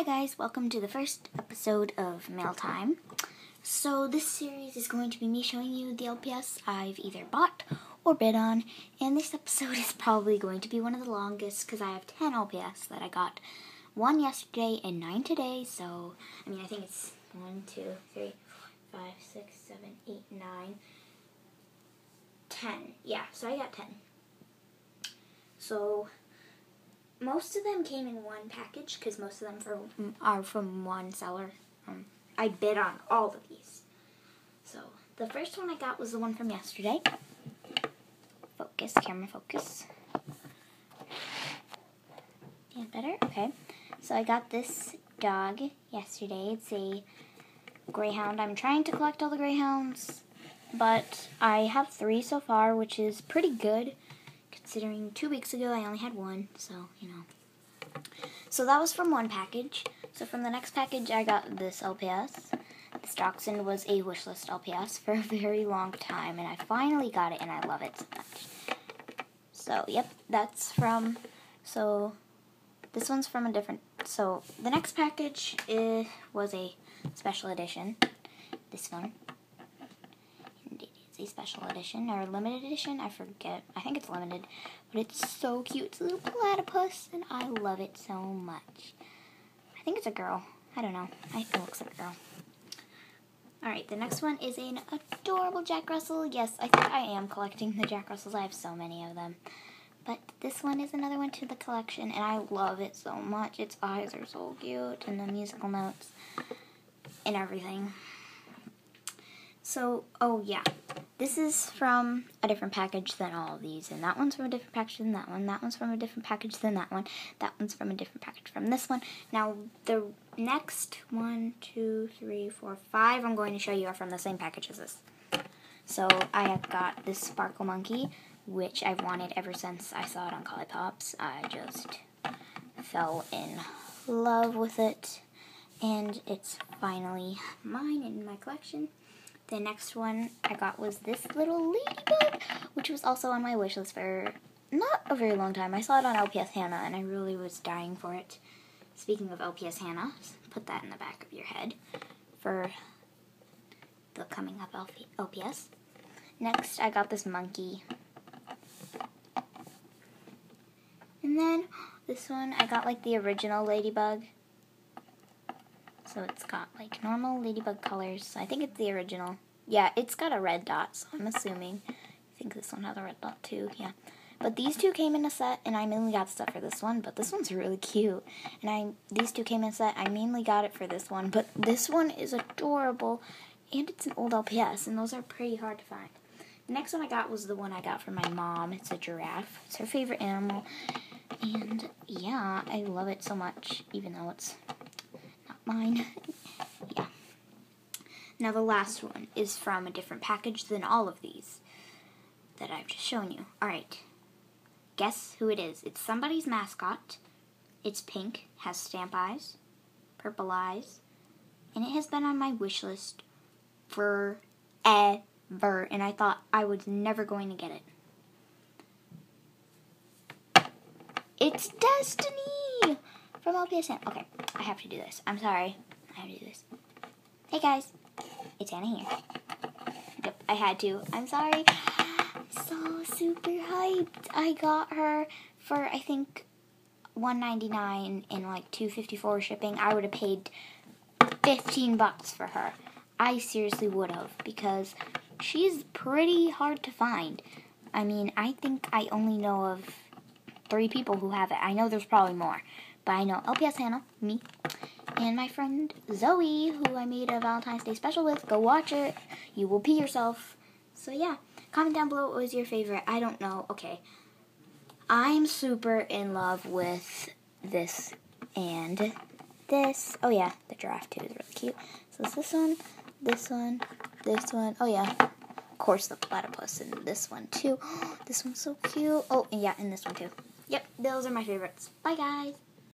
Hi guys, welcome to the first episode of Mail Time. So this series is going to be me showing you the LPS I've either bought or bid on, and this episode is probably going to be one of the longest because I have 10 LPS that I got. One yesterday and nine today, so I mean I think it's one, two, three, four, five, six, seven, eight, nine, ten. Yeah, so I got ten. So most of them came in one package because most of them from, are from one seller. Um, I bid on all of these. So the first one I got was the one from yesterday. Focus, camera focus. Yeah, better? Okay. So I got this dog yesterday. It's a greyhound. I'm trying to collect all the greyhounds, but I have three so far, which is pretty good considering two weeks ago I only had one, so, you know. So that was from one package. So from the next package, I got this LPS. This Dachshund was a wishlist LPS for a very long time, and I finally got it, and I love it so much. So, yep, that's from, so, this one's from a different, so, the next package is, was a special edition. This one special edition or limited edition. I forget. I think it's limited, but it's so cute. It's a little platypus, and I love it so much. I think it's a girl. I don't know. I, think it looks like a girl. Alright, the next one is an adorable Jack Russell. Yes, I think I am collecting the Jack Russells. I have so many of them. But this one is another one to the collection, and I love it so much. Its eyes are so cute, and the musical notes, and everything. So, oh yeah, this is from a different package than all of these, and that one's from a different package than that one, that one's from a different package than that one, that one's from a different package from this one. Now, the next one, two, three, four, five I'm going to show you are from the same package as this. So, I have got this Sparkle Monkey, which I've wanted ever since I saw it on Pops. I just fell in love with it, and it's finally mine in my collection. The next one I got was this little ladybug, which was also on my wish list for not a very long time. I saw it on LPS Hannah, and I really was dying for it. Speaking of LPS Hannah, put that in the back of your head for the coming up LPS. Next, I got this monkey. And then this one, I got like the original ladybug. So it's got like normal ladybug colors. I think it's the original. Yeah, it's got a red dot, so I'm assuming. I think this one has a red dot too, yeah. But these two came in a set, and I mainly got stuff for this one, but this one's really cute. And I these two came in a set, I mainly got it for this one, but this one is adorable, and it's an old LPS, and those are pretty hard to find. The next one I got was the one I got from my mom. It's a giraffe. It's her favorite animal. And yeah, I love it so much, even though it's not mine. Yeah. Now the last one is from a different package than all of these that I've just shown you. Alright. Guess who it is. It's somebody's mascot. It's pink, has stamp eyes, purple eyes, and it has been on my wish list forever, and I thought I was never going to get it. It's Destiny! From LPSN. Okay, I have to do this. I'm sorry. To do this. Hey guys, it's Anna here. Yep, I had to. I'm sorry. So super hyped. I got her for I think 199 and like 254 shipping. I would have paid 15 bucks for her. I seriously would have because she's pretty hard to find. I mean, I think I only know of three people who have it. I know there's probably more. I know LPS Hannah, me, and my friend Zoe, who I made a Valentine's Day special with. Go watch it. You will pee yourself. So yeah, comment down below what was your favorite. I don't know. Okay. I'm super in love with this and this. Oh yeah, the giraffe too is really cute. So it's this one, this one, this one. Oh yeah, of course the platypus and this one too. This one's so cute. Oh yeah, and this one too. Yep, those are my favorites. Bye guys.